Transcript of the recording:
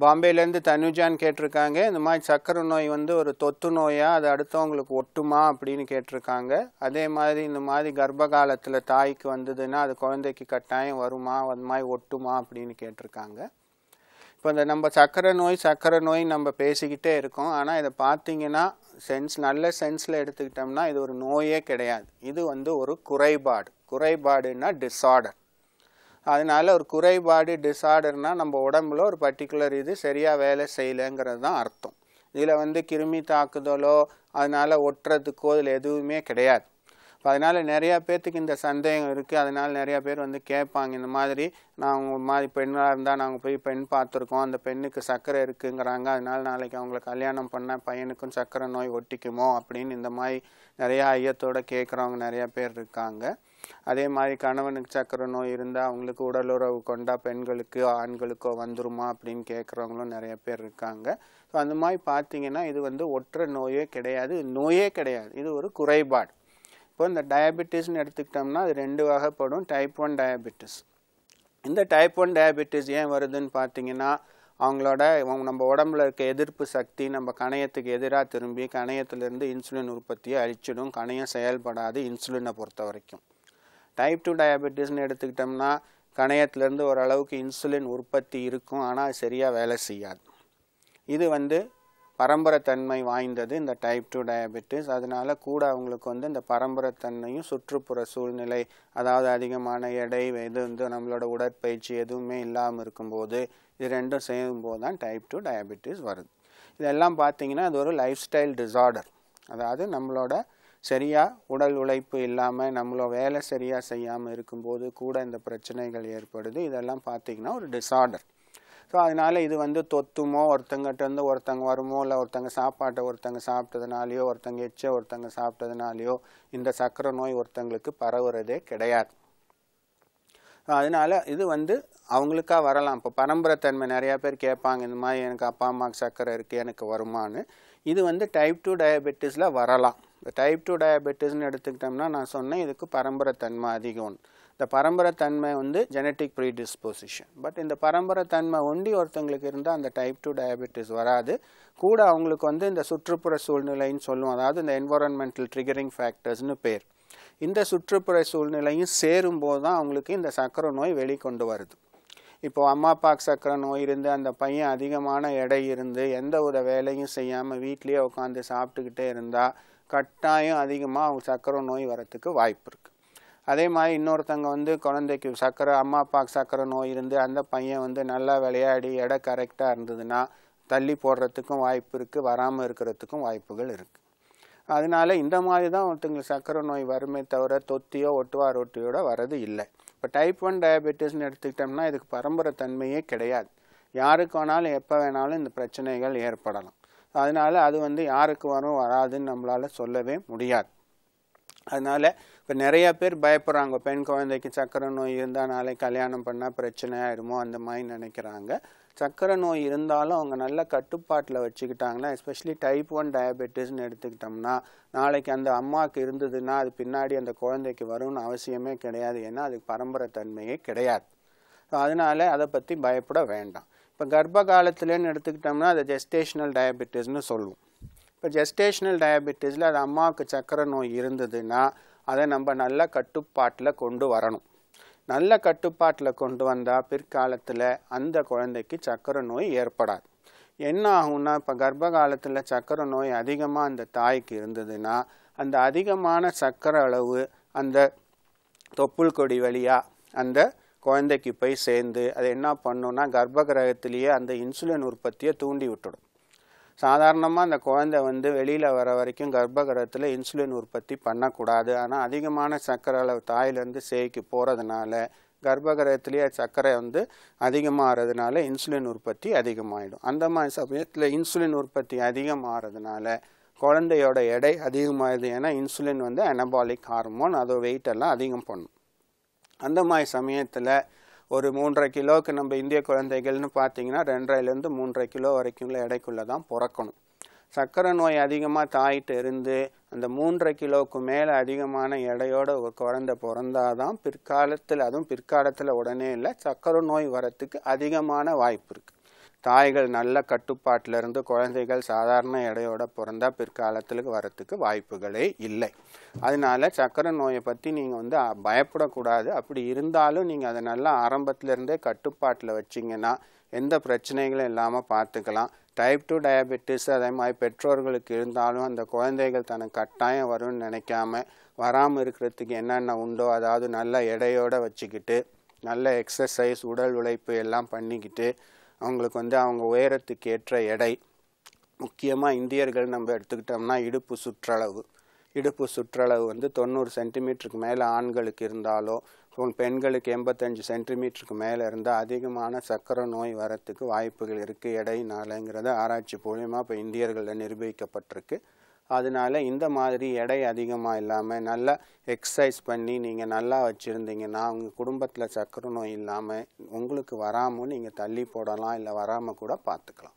பாம்பேலேருந்து தனுஜான்னு கேட்டிருக்காங்க. இந்த மாதிரி சக்கரை நோய் வந்து ஒரு தொத்து நோயா? அது அடுத்தவங்களுக்கு ஒட்டுமா? அப்படின்னு கேட்டிருக்காங்க. அதே மாதிரி இந்த மாதிரி கர்ப்ப காலத்தில் தாய்க்கு வந்ததுன்னா அது குழந்தைக்கு கட்டாயம் வருமா? அது மாதிரி ஒட்டுமா? அப்படின்னு கேட்டிருக்காங்க. இப்போ இந்த நம்ம சக்கரை நோய் சக்கரை நோய் நம்ம பேசிக்கிட்டே இருக்கோம். ஆனால் இதை பார்த்தீங்கன்னா சென்ஸ் நல்ல சென்ஸில் எடுத்துக்கிட்டோம்னா இது ஒரு நோயே கிடையாது. இது வந்து ஒரு குறைபாடு. குறைபாடுன்னா டிஸார்டர் அதனால ஒரு குறைபாடு டிஸார்டர்னால் நம்ம உடம்புல ஒரு பர்டிகுலர் இது சரியாக வேலை செய்யலைங்கிறது தான் அர்த்தம். இதில் வந்து கிருமி தாக்குதலோ அதனால ஒட்டுறதுக்கோ இதில் எதுவுமே கிடையாது. அதனால் நிறையா பேர்த்துக்கு இந்த சந்தேகம் இருக்குது அதனால் நிறையா பேர் வந்து கேட்பாங்க இந்த மாதிரி நாங்கள் மாதிரி பெண்ணாக இருந்தால் நாங்கள் போய் பெண் பார்த்துருக்கோம். அந்த பெண்ணுக்கு சர்க்கரை இருக்குங்கிறாங்க. அதனால நாளைக்கு அவங்கள கல்யாணம் பண்ண பையனுக்கும் சர்க்கரை நோய் ஒட்டிக்குமோ? அப்படின்னு இந்த மாதிரி நிறையா ஐயத்தோடு கேட்குறவங்க நிறையா பேர் இருக்காங்க. அதே மாதிரி கணவனுக்கு சக்கரை நோய் இருந்தால் அவங்களுக்கு உடலுறவு கொண்டா பெண்களுக்கு ஆண்களுக்கோ வந்துருமா அப்படின்னு கேட்குறவங்களும் நிறைய பேர் இருக்காங்க. ஸோ அந்த மாதிரி பார்த்தீங்கன்னா இது வந்து ஒற்றை நோயே கிடையாது நோயே கிடையாது. இது ஒரு குறைபாடு. இப்போ இந்த டயபெட்டிஸ்னு எடுத்துக்கிட்டோம்னா அது ரெண்டு வகைப்படும். டைப் ஒன் டயபெட்டிஸ் இந்த டைப் ஒன் டயபெட்டிஸ் ஏன் வருதுன்னு பார்த்தீங்கன்னா அவங்களோட நம்ம உடம்புல இருக்க எதிர்ப்பு சக்தி நம்ம கணையத்துக்கு எதிராக திரும்பி கணையத்திலிருந்து இன்சுலின் உற்பத்தியை அழிச்சிடும். கணையம் செயல்படாது இன்சுலினை பொறுத்த வரைக்கும் டைப் டூ டயபெட்டிஸ்னு எடுத்துக்கிட்டோம்னா கணையத்திலேருந்து ஓரளவுக்கு இன்சுலின் உற்பத்தி இருக்கும். ஆனால் சரியாக வேலை செய்யாது. இது வந்து பரம்பரைத்தன்மை வாய்ந்தது இந்த டைப் டூ டயபெட்டிஸ் அதனால் கூட அவங்களுக்கு வந்து இந்த பரம்பரைத்தன்மையும் சுற்றுப்புற சூழ்நிலை அதாவது அதிகமான எடை இது வந்து நம்மளோட உடற்பயிற்சி எதுவுமே இல்லாமல் இருக்கும்போது இது ரெண்டும் செய்யும்போது தான் டைப் டூ டயபெட்டிஸ் வருது. இதெல்லாம் பார்த்தீங்கன்னா அது ஒரு லைஃப் ஸ்டைல் டிசார்டர் அதாவது நம்மளோட சரியாக உடல் உழைப்பு இல்லாமல் நம்மளோ வேலை சரியாக செய்யாமல் இருக்கும்போது கூட இந்த பிரச்சனைகள் ஏற்படுது. இதெல்லாம் பார்த்தீங்கன்னா ஒரு டிஸார்டர் ஸோ அதனால இது வந்து தொத்துமோ ஒருத்தங்கிட்டேருந்து ஒருத்தங்க வருமோ இல்லை ஒருத்தங்க சாப்பாட்டை ஒருத்தங்க சாப்பிட்டதுனாலையோ ஒருத்தங்க எச்ச ஒருத்தங்க சாப்பிட்டதுனாலையோ இந்த சக்கரை நோய் ஒருத்தங்களுக்கு பரவுறதே கிடையாது. அதனால் அதனால இது வந்து அவங்களுக்காக வரலாம். இப்போ பரம்பரைத்தன்மை நிறையா பேர் கேட்பாங்க இந்த மாதிரி எனக்கு அப்பா அம்மாவுக்கு சக்கரை இருக்குது எனக்கு வருமானு இது வந்து டைப் டூ டயபெட்டிஸில் வரலாம். இந்த டைப் டூ டயபெட்டிஸ்னு எடுத்துக்கிட்டோம்னா நான் சொன்னேன் இதுக்கு பரம்பரைத்தன்மை அதிகம் இந்த பரம்பரைத்தன்மை வந்து ஜெனட்டிக் ப்ரீடிஸ்போசிஷன் பட் இந்த பரம்பரைத்தன்மை ஒண்டி ஒருத்தங்களுக்கு இருந்தால் அந்த டைப் டூ டயபெட்டிஸ் வராது. கூட அவங்களுக்கு வந்து இந்த சுற்றுப்புற சூழ்நிலைன்னு சொல்லுவோம். அதாவது இந்த என்வரான்மெண்டல் ட்ரிகரிங் ஃபேக்டர்ஸ்னு பேர். இந்த சுற்றுப்புற சூழ்நிலையும் சேரும்போது தான் அவங்களுக்கு இந்த சக்கரை நோய் வெளிக்கொண்டு வருது. இப்போ அம்மா அப்பா சக்கரை நோய் இருந்து அந்த பையன் அதிகமான எடை இருந்து எந்த ஒரு வேலையும் செய்யாமல் வீட்லேயே உட்காந்து சாப்பிட்டுக்கிட்டே இருந்தால் கட்டாயம் அதிகமாக அவங்க சக்கரை நோய் வரத்துக்கு வாய்ப்பு இருக்குது அதே மாதிரி இன்னொருத்தங்க வந்து குழந்தைக்கு சக்கரை அம்மா அப்பா சக்கரை நோய் இருந்து அந்த பையன் வந்து நல்லா விளையாடி எடை கரெக்டாக இருந்ததுன்னா தள்ளி போடுறதுக்கும் வாய்ப்பு இருக்குது வராமல் இருக்கிறதுக்கும் வாய்ப்புகள் இருக்குது அதனால இந்த மாதிரி தான் ஒருத்தங்களுக்கு சக்கரை நோய் வருமே தவிர தொத்தியோ ஒட்டுவார் ரொட்டியோட வரது இல்லை. இப்போ டைப் ஒன் டயபெட்டிஸ்னு எடுத்துக்கிட்டோம்னா இதுக்கு பரம்பரை தன்மையே கிடையாது. யாருக்கு வேணாலும் எப்போ வேணாலும் இந்த பிரச்சனைகள் ஏற்படலாம். அதனால அது வந்து யாருக்கு வரும் வராதுன்னு நம்மளால சொல்லவே முடியாது. அதனால இப்போ நிறைய பேர் பயப்படுறாங்க. பெண் குழந்தைக்கு சக்கரை நோய் இருந்தால் நாளை கல்யாணம் பண்ணால் பிரச்சனை ஆயிடுமோ அந்த மாதிரி நினைக்கிறாங்க. சக்கரை நோய் இருந்தாலும் அவங்க நல்ல கட்டுப்பாட்டில் வச்சுக்கிட்டாங்கன்னா எஸ்பெஷலி டைப் ஒன் டயபெட்டிஸ்ன்னு எடுத்துக்கிட்டோம்னா நாளைக்கு அந்த அம்மாவுக்கு இருந்ததுன்னா அது பின்னாடி அந்த குழந்தைக்கு வரும்னு அவசியமே கிடையாது. ஏன்னா அதுக்கு பரம்பரை தன்மையே கிடையாது. ஸோ அதனால அதை பற்றி பயப்பட வேண்டாம். இப்போ கர்ப்ப காலத்துலேன்னு எடுத்துக்கிட்டோம்னா அது ஜெஸ்டேஷனல் டயபெட்டிஸ்னு சொல்லுவோம். இப்போ ஜெஸ்டேஷனல் டயபெட்டிஸில் அது அம்மாவுக்கு சக்கரை நோய் இருந்ததுன்னா அதை நம்ம நல்ல கட்டுப்பாட்டில் கொண்டு வரணும். நல்ல கட்டுப்பாட்டில் கொண்டு வந்தால் பிற்காலத்தில் அந்த குழந்தைக்கு சக்கரை நோய் ஏற்படாது. என்ன ஆகும்னா இப்போ கர்ப்ப காலத்தில் சக்கரை நோய் அதிகமாக அந்த தாய்க்கு இருந்ததுன்னா அந்த அதிகமான சக்கரை அளவு அந்த தொப்புள் கொடி வழியாக அந்த குழந்தைக்கு போய் சேர்ந்து அது என்ன பண்ணுன்னா கர்ப்ப கிரகத்திலேயே அந்த இன்சுலின் உற்பத்தியை தூண்டி விட்டுடும். சாதாரணமாக அந்த குழந்தை வந்து வெளியில் வர வரைக்கும் கர்ப்பகிரகத்தில் இன்சுலின் உற்பத்தி பண்ணக்கூடாது. ஆனால் அதிகமான சர்க்கரை அளவு தாயிலேருந்து சேய்க்கு போகிறதுனால கர்ப்பகிரகத்திலேயே சர்க்கரை வந்து அதிகமாகிறதுனால இன்சுலின் உற்பத்தி அதிகமாகிடும் அந்த மாதிரி சமயத்தில் இன்சுலின் உற்பத்தி அதிகமாகிறதுனால குழந்தையோட எடை அதிகமாகுது. ஏன்னா இன்சுலின் வந்து அனபாலிக் ஹார்மோன் அதோட வெயிட்டெல்லாம் அதிகம் பண்ணும். அந்த மாதிரி சமயத்தில் ஒரு மூன்றரை கிலோவுக்கு நம்ம இந்திய குழந்தைகள்னு பார்த்தீங்கன்னா ரெண்டரைலேருந்து மூன்றரை கிலோ வரைக்கும் எடைக்குள்ளே தான் பிறக்கணும். சர்க்கரை நோய் அதிகமாக தாயிட்டு இருந்து அந்த மூன்றரை கிலோவுக்கு மேலே அதிகமான எடையோட ஒரு குழந்தை பிறந்தாதான் பிற்காலத்தில் அதுவும் பிற்காலத்தில் உடனே இல்லை சர்க்கரை நோய் வரத்துக்கு அதிகமான வாய்ப்பு இருக்குது தாய்கள் நல்ல கட்டுப்பாட்டில் இருந்து குழந்தைகள் சாதாரண எடையோட பிறந்தா பிற்காலத்துக்கு வரத்துக்கு வாய்ப்புகளே இல்லை. அதனால சர்க்கரை நோயை பற்றி நீங்கள் வந்து பயப்படக்கூடாது. அப்படி இருந்தாலும் நீங்கள் அதை நல்லா ஆரம்பத்திலேருந்தே கட்டுப்பாட்டில் வச்சிங்கன்னா எந்த பிரச்சனைகளும் இல்லாமல் பார்த்துக்கலாம் டைப் டூ டயபெட்டிஸ் அதே மாதிரி பெற்றோர்களுக்கு இருந்தாலும் அந்த குழந்தைகள் தனக்கு கட்டாயம் வரும்னு நினைக்காம வராமல் இருக்கிறதுக்கு என்னென்ன உண்டோ அதாவது நல்ல எடையோடு வச்சுக்கிட்டு நல்ல எக்ஸசைஸ் உடல் உழைப்பு எல்லாம் பண்ணிக்கிட்டு அவங்களுக்கு வந்து அவங்க உயரத்துக்கு ஏற்ற எடை. முக்கியமாக இந்தியர்கள் நம்ம எடுத்துக்கிட்டோம்னா இடுப்பு சுற்றளவு. இடுப்பு சுற்றளவு வந்து தொண்ணூறு சென்டிமீட்டருக்கு மேலே ஆண்களுக்கு இருந்தாலோ பெண்களுக்கு எண்பத்தஞ்சு சென்டிமீட்டருக்கு மேலே இருந்தால் அதிகமான சர்க்கரை நோய் வரத்துக்கு வாய்ப்புகள் இருக்குது எடையினாலங்கிறத ஆராய்ச்சி மூலியமாக இப்போ இந்தியர்களில் நிரூபிக்கப்பட்டிருக்கு. அதனால இந்த மாதிரி எடை அதிகமாக இல்லாமல் நல்லா எக்ஸசைஸ் பண்ணி நீங்கள் நல்லா வச்சுருந்தீங்கன்னா உங்கள் குடும்பத்தில் சக்கரை நோய் இல்லாமல் உங்களுக்கு வராமல் நீங்கள் தள்ளி போடலாம் இல்லை வராமல் கூட பார்த்துக்கலாம்